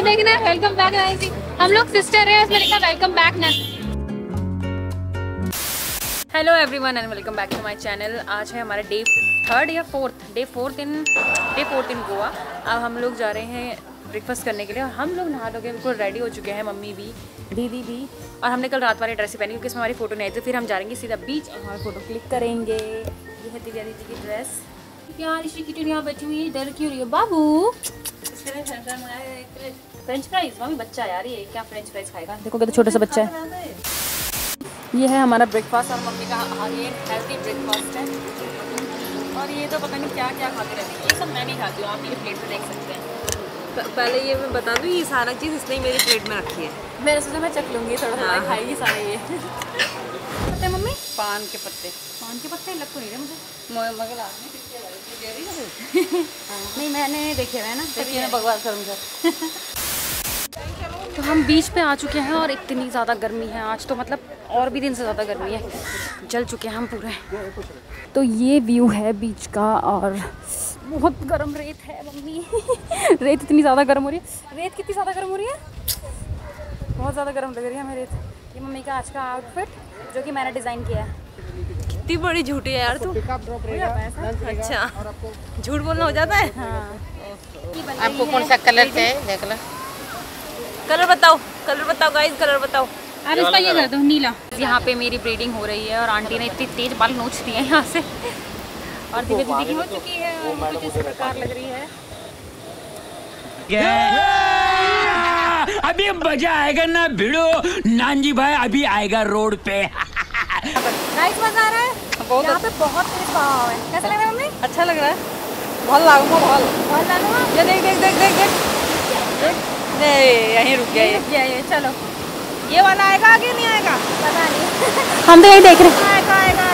ये देखना welcome back नाइसी हम लोग सिस्टर है उसमें लिखा वेलकम बैक ना। Hello everyone and welcome back to my channel आज है हमारा डे थर्ड या fourth day fourth in day fourth in Goa अब हम लोग जा रहे हैं ब्रेकफास्ट करने के लिए और हम लोग नहा धो के बिल्कुल रेडी हो चुके हैं मम्मी भी दीदी भी। और हमने कल रात वाली ड्रेस पहनी क्योंकि इसमें हमारी फ़ोटो नहीं आई तो फिर हम जाएँगे सीधा बीच और हमारी फ़ोटो क्लिक करेंगे। ये है दिव्या दीदी की ड्रेस प्यार इसी की यहाँ बैठी हुई है डर क्यों रही है? बाबू! फ्रेंच फ्राइज मम्मी बच्चा यार ये क्या फ्रेंच फ्राइज खाएगा? देखो कितना छोटा सा बच्चा है। ये है हमारा ब्रेकफास्ट और मम्मी का आगे हेल्दी ब्रेकफास्ट है। और ये तो पता नहीं क्या क्या खाते रहते हैं। ये सब मैं नहीं खाती हूँ आप मेरी प्लेट में देख सकते हैं। पहले ये मैं बता दूँ ये सारा चीज़ इसने ही मेरी प्लेट में रखी है। मैंने सोचा मैं चख लूँगी थोड़ा थोड़ा खाएगी सारा ये। पान के पत्ते। पान के पत्ते? लग तो नहीं रहे मुझे। मगर नहीं मैंने देखे हुए हैं ना देखिए मैं बकवास करूँगा तो हम बीच पे आ चुके हैं और इतनी ज़्यादा गर्मी है आज तो मतलब और भी दिन से ज़्यादा गर्मी है। जल चुके हैं हम पूरे। तो ये व्यू है बीच का और बहुत गर्म रेत है मम्मी। रेत इतनी ज़्यादा गर्म हो रही है। रेत कितनी ज़्यादा गर्म हो रही है? बहुत ज़्यादा गर्म लग रही है हमें रेत। ये मम्मी का आज का आउटफिट। जो कि मैंने डिज़ाइन किया है। कितनी बड़ी झूठी है यार तू। अच्छा झूठ बोलना हो जाता है? हाँ। आपको कौन सा कलर चाहिए? देख। लो। कलर बताओ कलर बताओ गाइस कलर बताओ। अरे इसका ये कर दो नीला। यहाँ पे मेरी ब्रीडिंग हो रही है और आंटी ने इतनी तेज बाल नोच दिए हैं यहाँ से। और दीदी की हो चुकी है और कुछ इस प्रकार लग रही है। अभी मज़ा आएगा ना भिड़ो। नानजी भाई अभी आएगा रोड पे। नाइस मज़ा आ रहा है? बहुत यहाँ पे बहुत तेज है। कैसा लग रहा है मम्मी? अच्छा लग रहा है। बहुत लागूँगा बहुत। बहुत लालू ये देख देख देख देख देख। नहीं यहीं रुक गया ये। ये ये चलो। ये वाला आएगा आगे नहीं आएगा? पता नहीं। हम तो यही देख रहे हैं। आएगा आएगा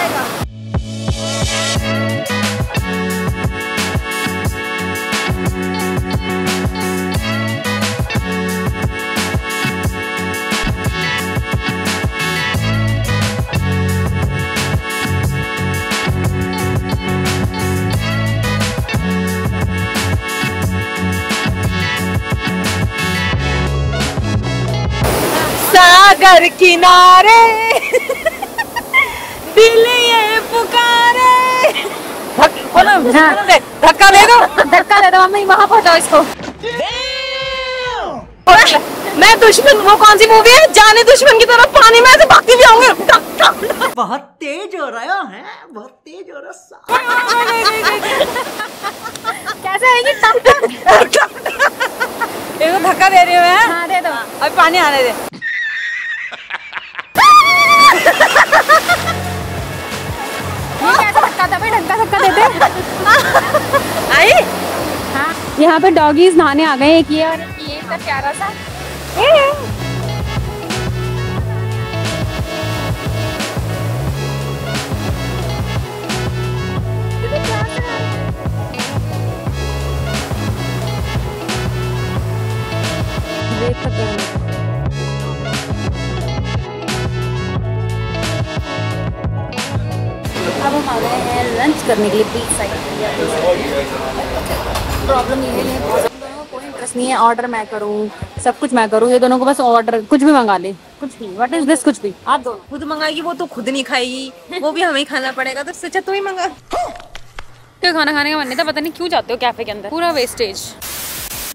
सागर किनारे। दिल ये पुकारे। धक्का दे दो धक्का दे दो मम्मी वहाँ पहुँचाओ इसको। मैं दुश्मन वो कौन सी मूवी है? जाने दुश्मन की तरफ़ पानी में ऐसे भागती भी आऊँगी बहुत तेज हो रहा है बहुत तेज हो रहा कैसे आएगी? टप धक्का दे रही हूँ मैं। हाँ दे दो। अभी पानी आने दे। आई? हाँ। यहाँ पे डॉगीज नहाने आ गए एक ये और एक ये इतना प्यारा सा। अब हम आ गए हैं लंच करने के लिए बीच साइड प्रॉब्लम ये है कोई इंटरेस्ट नहीं है ऑर्डर मैं करूँ सब कुछ मैं करूँ ये दोनों को बस ऑर्डर कुछ भी मंगा ले कुछ भी व्हाट इज़ दिस कुछ भी। आप दोनों। खुद मंगाएगी वो तो खुद नहीं खाएगी वो भी हमें खाना पड़ेगा तो सोचा तू ही मंगा। तो खाना खाने का मन नहीं था? पता नहीं क्यों जाते हो कैफ़े के अंदर? पूरा वेस्टेज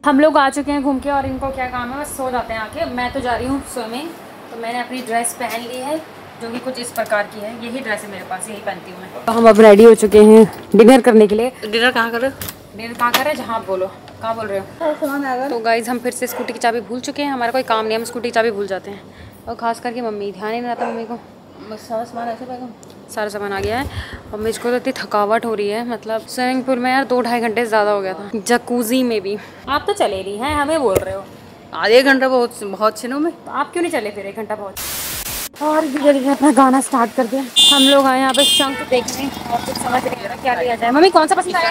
हम लोग आ चुके हैं घूम के और इनको क्या काम है? बस सो जाते हैं आके। मैं तो जा रही हूँ स्विमिंग तो मैंने अपनी ड्रेस पहन ली है। जो कि कुछ इस प्रकार की है यही ड्रेस है मेरे पास यही पहनती हूँ मैं। तो हम अब रेडी हो चुके हैं डिनर करने के लिए। डिनर कहाँ करो डिनर कहाँ कर रहे जहाँ आप बोलो। कहाँ बोल रहे हो? तो गाइज़ हम फिर से स्कूटी की चाबी भूल चुके हैं। हमारा कोई काम नहीं हम स्कूटी की चाबी भूल जाते हैं। और खास करके मम्मी ध्यान ही नहीं रहता मम्मी को। सारा सामान ऐसे सारा सामान आ गया है। और मुझको तो इतनी थकावट हो रही है मतलब स्विमिंग पूल में यार दो ढाई घंटे से ज़्यादा हो गया था। जकूजी में भी। आप तो चले रही हैं हमें बोल रहे हो। आधे घंटा बहुत बहुत छिनो में। आप क्यों नहीं चले फिर? एक घंटा बहुत। और धीरे धीरे अपना गाना स्टार्ट कर दिया। हम लोग आए यहाँ पे शंख देखने और कुछ समझ नहीं आ रहा क्या लिया जाए। मम्मी कौन सा पसंद आया?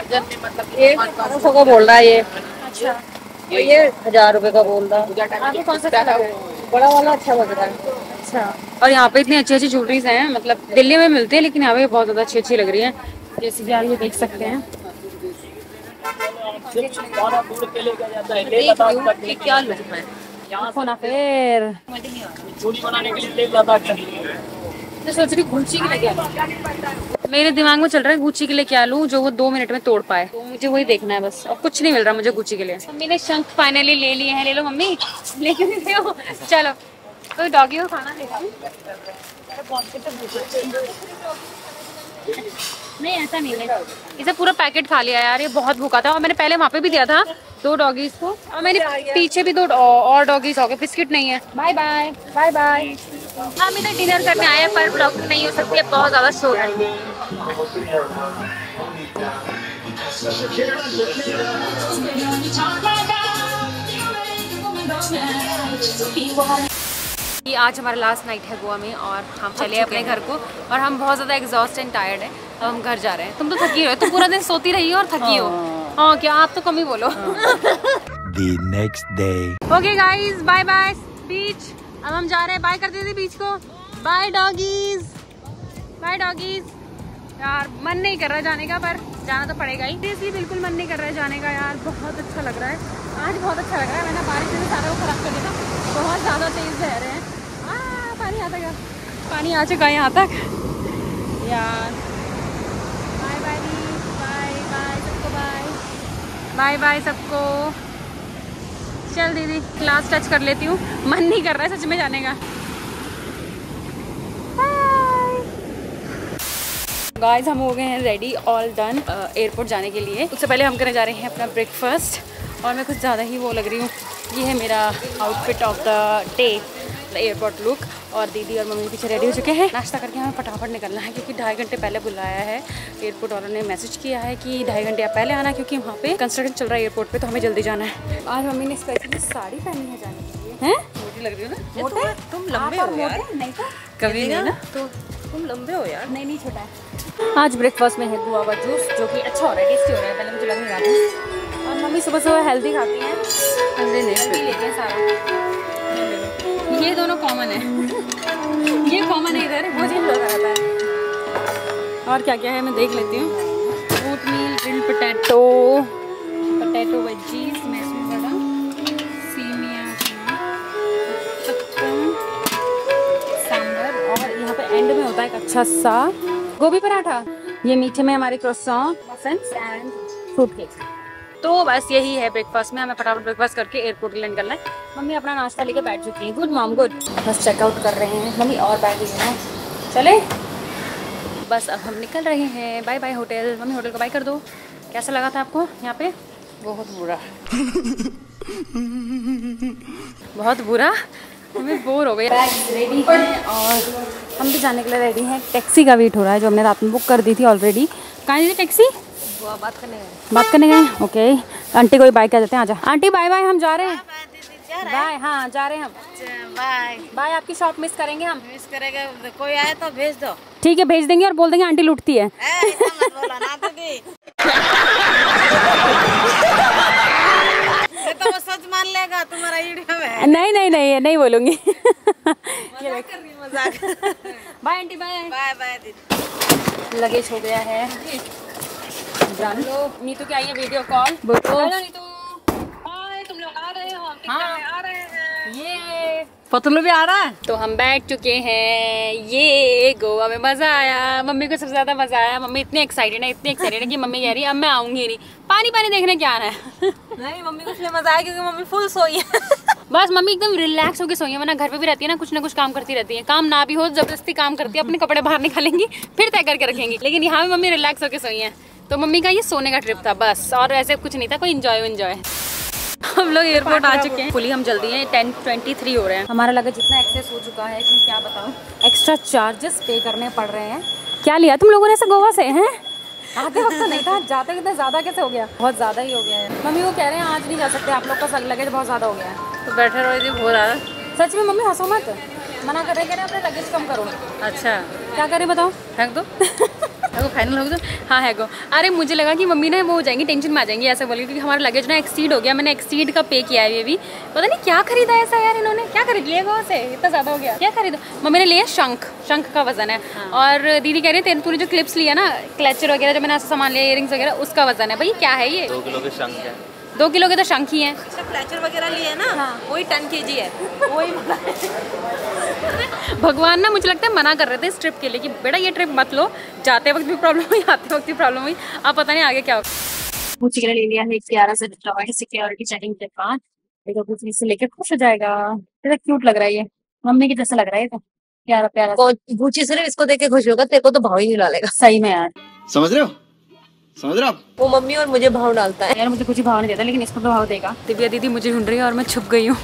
ये सौ का बोल रहा है ये। अच्छा। ये हज़ार रुपए का बोल रहा। है कौन सा बड़ा वाला अच्छा लग रहा है। अच्छा। और यहाँ पे इतनी अच्छी अच्छी ज्वेलरीज हैं मतलब दिल्ली में मिलती है लेकिन यहाँ पे बहुत ज़्यादा अच्छी अच्छी लग रही है। जैसे कि आप ये देख सकते हैं। देख रही हूँ। फिर मैं सोच रही गुच्ची के लिए क्या लूँ। मेरे दिमाग में चल रहा है गुच्ची के लिए क्या लूँ जो वो दो मिनट में तोड़ पाए। तो मुझे वही देखना है बस। और कुछ नहीं मिल रहा मुझे गुच्ची के लिए। मम्मी ने शंख फाइनली ले लिए हैं। ले लो मम्मी। लेके नहीं हो? चलो। तो डॉगी को खाना देगा नहीं, ऐसा नहीं है। इसे पूरा पैकेट खा लिया यार, ये बहुत भूखा था। और मैंने पहले वहाँ पे भी दिया था दो डॉगीज को। और मेरे पीछे भी दो और डॉगीज हो गए। बिस्किट नहीं है। बाय बाय बाय बाय हम इधर डिनर करने आए हैं पर ब्लॉग नहीं हो सकती है बहुत ज़्यादा शोर है। ये आज हमारा लास्ट नाइट है गोवा में और हम चले अपने घर को और हम बहुत ज़्यादा एग्जॉस्ट एंड टायर्ड है। अब हम घर जा रहे हैं। तुम तो थकी हो तुम पूरा दिन सोती रही हो और थकी हो। हाँ। क्या आप तो कम ही बोलो। The next day. Okay guys bye bye beach अब हम जा रहे हैं। बाय कर देते बीच को। बाय डॉगीज बाय डॉगीज यार मन नहीं कर रहा जाने का पर जाना तो पड़ेगा ही। सीरियसली बिल्कुल मन नहीं कर रहा है जाने का यार। बहुत अच्छा लग रहा है। आज बहुत अच्छा लग रहा है। मैंने बारिश में सारा वो खराब कर दिया बहुत ज़्यादा तेज बह रहे हैं। पानी आ चुका है यहाँ तक। यार। बाय बाय बाय बाय सबको बाय बाय बाय सबको। चल दीदी क्लास टच कर लेती हूँ। मन नहीं कर रहा है सच में जाने का। गाइस हम हो गए हैं रेडी ऑल डन एयरपोर्ट जाने के लिए। उससे पहले हम करने जा रहे हैं अपना ब्रेकफास्ट और मैं कुछ ज़्यादा ही वो लग रही हूँ। ये है मेरा outfit of the day the airport look और दीदी और मम्मी पीछे रेडी हो चुके हैं। नाश्ता करके हमें फटाफट निकलना है क्योंकि ढाई घंटे पहले बुलाया है। एयरपोर्ट वालों ने मैसेज किया है कि ढाई घंटे आप पहले आना क्योंकि वहाँ पे कंस्ट्रक्शन चल रहा है एयरपोर्ट पे तो हमें जल्दी जाना है। आज मम्मी ने स्पेशली साड़ी पहनी है जाने के लिए। हैं? मोटी लग रही हो ना? मोटे? तुम लंबे हो यार। नहीं तो। कभी नहीं ना? तो। तुम लंबे हो यार। नहीं नहीं छोटा है। आज ब्रेकफास्ट में है गुआवा जूस जो कि अच्छा हो रहा है टेस्टी हो रहा है पहले मुझे लग नहीं रहा था। और मम्मी सुबह सुबह हेल्दी खाती हैं। अंडे नहीं लेते हैं सारा। ये दोनों कॉमन है। ये कॉमन है इधर लग रहा था। और क्या क्या है, मैं देख लेती हूँ। Oat meal grilled potato potato veggies simia और यहाँ पे एंड में होता है एक अच्छा सा गोभी पराठा। ये मीठे में हमारे क्रोसॉन एंड फ्रूट केक तो बस यही है ब्रेकफास्ट में। हमें फटाफट ब्रेकफास्ट करके एयरपोर्ट लैंड करना है। मम्मी अपना नाश्ता लेके बैठ चुकी है। गुड मॉम गुड बस चेकआउट कर रहे हैं। मम्मी और बैठ गई है चले। बस अब हम निकल रहे हैं। Bye bye hotel mummy hotel को बाय कर दो। कैसा लगा था आपको यहाँ पे? बहुत बुरा। बहुत बुरा? हमें बोर हो गई। रेडी हैं और हम भी जाने के लिए रेडी हैं। टैक्सी का वेट हो रहा है जो हमने रात में बुक कर दी थी ऑलरेडी कहाँ है टैक्सी बात करने गए। बात करने गए? ओके आंटी को भी बाय कह देते हैं आजा आंटी बाय बाय हम जा रहे हैं। बाय हाँ। जा रहे हैं हम। बाय बाय आपकी शॉप मिस करेंगे हम। मिस करेगा कोई आए तो भेज दो। ठीक है भेज देंगे और बोल देंगे आंटी लुटती है। तो सच मान लेगा तुम्हारा वीडियो में नहीं नहीं नहीं नहीं बोलूँगी। Bye aunty bye bye bye luggage हो गया है। जान नीतू की आई है वीडियो कॉल नीतू। तुम लोग आ रहे हो? हाँ। आ रहे हैं? ये। पतलू भी आ रहा है? तो हम बैठ चुके हैं। ये गोवा में मज़ा आया। मम्मी को सबसे ज़्यादा मज़ा आया। मम्मी इतनी एक्साइटेड है इतनी एक्साइटेड है कि मम्मी कह रही है अब मैं आऊँगी नहीं। पानी पानी देखने क्या आना है? नहीं मम्मी को इसलिए मज़ा आया क्योंकि मम्मी फुल सोई है। बस मम्मी एकदम रिलैक्स होकर सोई है वरना घर पे भी रहती है ना कुछ ना कुछ काम करती रहती है। काम ना भी हो ज़बरदस्ती काम करती है अपने कपड़े बाहर निकालेंगी फिर तय करके रखेंगी। लेकिन यहाँ भी मम्मी रिलैक्स होकर सोई है। तो मम्मी का ये सोने का ट्रिप था बस। और ऐसे कुछ नहीं था कोई इंजॉय इंजॉय हम लोग एयरपोर्ट आ चुके हैं। फुली हम जल्दी हैं टेन ट्वेंटी थ्री हो रहे हैं। हमारा लगेज इतना एक्सेस हो चुका है कि क्या बताऊँ। एक्स्ट्रा चार्जेस पे करने पड़ रहे हैं। क्या लिया? तुम लोगों ने ऐसे गोवा से हैं? आते वक्त तो नहीं था। जाते कितना? ज़्यादा कैसे हो गया? बहुत ज़्यादा ही हो गया है। मम्मी वो कह रहे हैं आज नहीं जा सकते। आप लोग का सग लगेज बहुत ज़्यादा हो गया है। तो बैठे रहो जी हो रहा है। सच में मम्मी हंसो मत। मना कर रहे कह रहे अपने लगेज कम करो। अच्छा। क्या करें बताओ? फेंक दो। आपको फाइनल हो गया हाँ है गो अरे मुझे लगा कि मम्मी ना वो हो जाएँगी टेंशन में आ जाएँगी ऐसा बोल के क्योंकि हमारा लगेज ना एक्सीड हो गया मैंने एक्सीड का पे किया है ये भी? पता नहीं क्या खरीदा है ऐसा यार इन्होंने? क्या खरीद लिया गो से इतना ज़्यादा हो गया। क्या खरीदा? मम्मी ने लिया शंख शंख का वज़न है। और दीदी कह रही है तेरे तूने जो क्लिप्स लिया ना क्लचर वगैरह जो मैंने ऐसा सामान लिया इयरिंग्स वगैरह उसका वज़न है। भाई क्या है ये? दो किलो के शंख है। दो किलो के तो शंख ही हैं। फ्लैचर वगैरह लिए ना? वही टन के जी है। वही। भगवान ना मुझे लगता है मना कर रहे थे इस ट्रिप के लिए कि बेटा ये ट्रिप मत लो। जाते वक्त भी प्रॉब्लम हुई आते वक्त भी प्रॉब्लम हुई। अब पता नहीं आगे क्या होगा पूछी के लिए ले लिया है ग्यारह से सिक्योरिटी चेकिंग के बाद। देखो से लेके खुश हो जाएगा। क्यूट लग रहा है ये। मम्मी की जैसा लग रहा है ये तो। प्यारा प्यारा। गुची सिर्फ़ इसको देख के खुश होगा तेरे को तो भाव ही नहीं डालेगा सही में यार। समझ रहे हो? समझ रहे आप? वो मम्मी और मुझे भाव डालता है। यार मुझे कुछ भाव नहीं देता लेकिन इसको तो भाव देगा। दिव्या दीदी मुझे ढूंढ रही है और मैं छुप गई हूँ।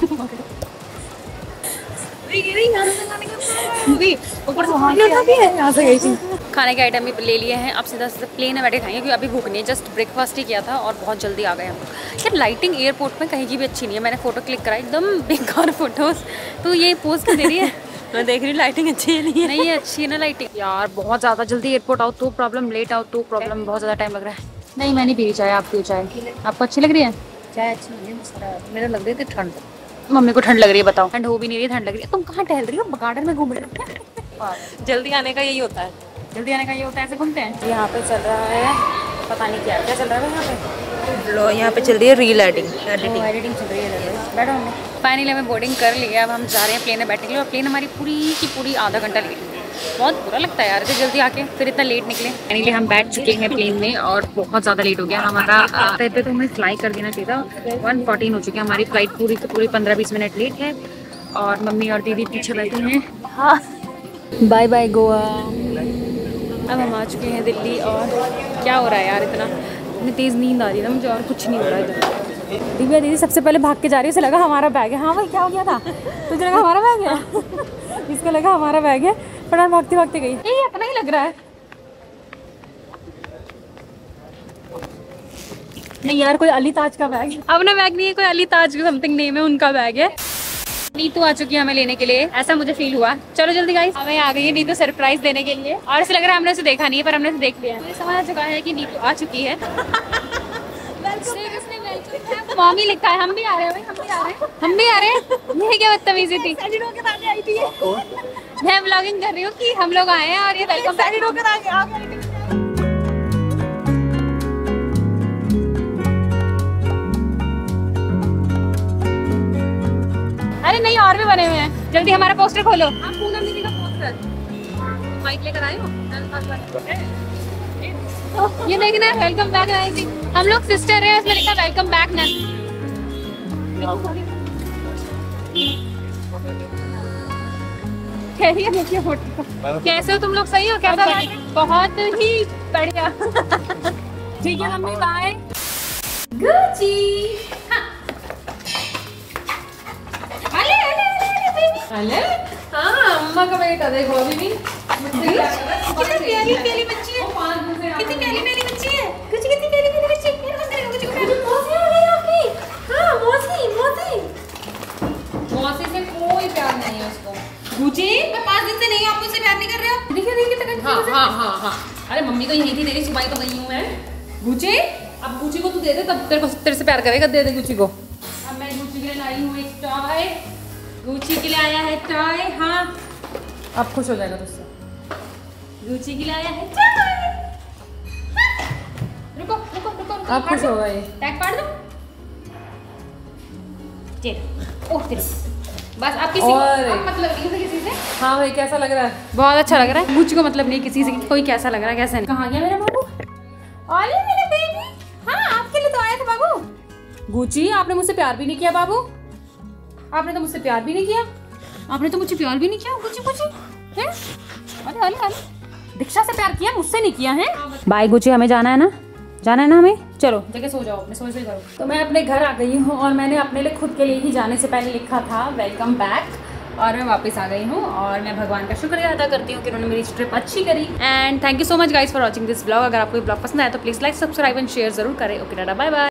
ऊपर से वहाँ से भी है यहाँ से गई थी खाने के आइटम भी ले लिए हैं अब सीधा सीधा प्लेन में बैठे खाएँगे क्योंकि अभी भूख नहीं है जस्ट ब्रेकफास्ट ही किया था और बहुत जल्दी आ गए हम। लोग यार लाइटिंग एयरपोर्ट में कहीं की भी अच्छी नहीं है मैंने फ़ोटो क्लिक करा एकदम बेकार फ़ोटोज़ तो ये पोज क्यों दे रही है? मैं देख रही लाइटिंग अच्छी है नहीं नहीं ये अच्छी है ना लाइटिंग यार बहुत ज़्यादा जल्दी एयरपोर्ट आओ तो प्रॉब्लम लेट आओ तो प्रॉब्लम बहुत ज़्यादा टाइम लग रहा है। नहीं मैं नहीं पी रही चाय आप पियो चाय। आपको अच्छी लग रही है? चाय अच्छी नहीं है मेरा लग रही थी ठंड। मम्मी को ठंड लग रही है बताओ। ठंड हो भी नहीं रही है ठंड लग रही है। तुम कहाँ टहल रही हो? गार्डन में घूम रहे हो। जल्दी आने का यही होता है। जल्दी आने का ये होता है ऐसे घूमते हैं? यहाँ पे चल रहा है पता नहीं क्या क्या चल रहा है यहाँ पे? लो यहाँ पे चल रही है रील एडिटिंग एडिटिंग चल रही है बैठो हमने फाइनली हमें बोर्डिंग कर लिया। अब हम जा रहे हैं प्लेन में बैठने के लिए और प्लेन हमारी पूरी की पूरी आधा घंटा लेट। बहुत बुरा लगता है यार कि जल्दी आके फिर इतना लेट निकले। फाइनली हम बैठ चुके हैं प्लेन में और बहुत ज़्यादा लेट हो गया। हमारा टाइम पे तो हमें फ्लाई कर देना चाहिए था। वन फोर्टीन हो चुके हैं। हमारी फ़्लाइट पूरी की पूरी पंद्रह बीस मिनट लेट है और मम्मी और दीदी पीछे बैठे हैं। हाँ। बाय बाय गोवा अब हम आ चुके हैं दिल्ली और क्या हो रहा है यार इतना? इतनी तेज़ नींद आ रही है ना मुझे और कुछ नहीं हो रहा है इधर। दिव्या दीदी सबसे पहले भाग के जा रही है, उसे लगा हमारा बैग है। हाँ भाई, क्या हो गया था? तुझे लगा हमारा बैग है? इसको लगा हमारा बैग है। फटाफट भागते भागते गई। ये अपना ही लग रहा है। नहीं यार, कोई अली ताज का बैग अपना बैग नहीं है, कोई अली ताज समथिंग नेम है, उनका बैग है। नीतू आ चुकी है हमें लेने के लिए। ऐसा मुझे फील हुआ। चलो जल्दी गाइस हमें आ गई है नीतू सरप्राइज़ देने के लिए। और ऐसे लग रहा है हमने उसे देखा नहीं है, पर हमने उसे देख लिया मुझे समझ आ चुका है कि नीतू आ चुकी है। मॉमी लिखा है हम भी आ रहे हैं भाई हम भी आ रहे हैं। हम भी आ रहे हैं? ये क्या बदतमीजी थी? मैं ब्लॉगिंग कर रही हूँ कि हम लोग आए हैं और ये वेलकम अरे नहीं और भी बने हुए हैं। जल्दी हमारा पोस्टर खोलो। आप पूनम दीदी का पोस्टर माइक लेकर आए हो? ये देखना वेलकम बैक आई थी हम लोग सिस्टर है उसमें लिखा वेलकम बैक ना। कैसी देखिए फ़ोटो कैसे हो तुम लोग? सही हो? कैसा बहुत ही बढ़िया। ठीक है मम्मी बाय गुची अले अले अले अले हाँ अम्मा का बेटा देखो अभी भी। कितनी प्यारी प्यारी हाँ हाँ हाँ। हाँ अरे मम्मी तो यही थी तेरी सुबह तो गई हूँ मैं। गुची अब गुची को तू दे दे तब तेरे को तेरे से प्यार करेगा दे दे गुची को। अब मैं गुची के लिए लाई हूँ एक टॉय गुची के लिए आया है टॉय हाँ। अब खुश हो जाएगा तुझसे। गुची के लिए आया है टॉय रुको रुको रुको रुको अब खुश होगा ये। टैग पाड़ दो। चल ओह तेरे। बस आप किसी को आप मतलब किसी से? हाँ भाई कैसा लग रहा है? बहुत अच्छा लग रहा है। मुझको मतलब नहीं किसी से कोई कैसा लग रहा है कैसा नहीं। कहाँ गया मेरा बाबू? अरे मेरे बेबी हाँ आपके लिए तो आया था बाबू। गुची आपने मुझसे प्यार भी नहीं किया बाबू? आपने तो मुझसे प्यार भी नहीं किया। आपने तो मुझे प्यार भी नहीं किया गुची गुची। हैं? अरे अरे अरे। दीक्षा से प्यार किया मुझसे नहीं किया है? बाय गुची हमें जाना है ना? जाना है ना हमें? चलो। जगह सो जाओ अपने सो सो करो तो मैं अपने घर आ गई हूँ और मैंने अपने लिए खुद के लिए ही जाने से पहले लिखा था वेलकम बैक और मैं वापस आ गई हूँ और मैं भगवान का शुक्रिया अदा करती हूँ कि उन्होंने मेरी ट्रिप अच्छी करी। And thank you so much guys for watching this blog अगर आपको ब्लॉग पसंद आया तो please like subscribe and share ज़रूर करें। Okay data bye bye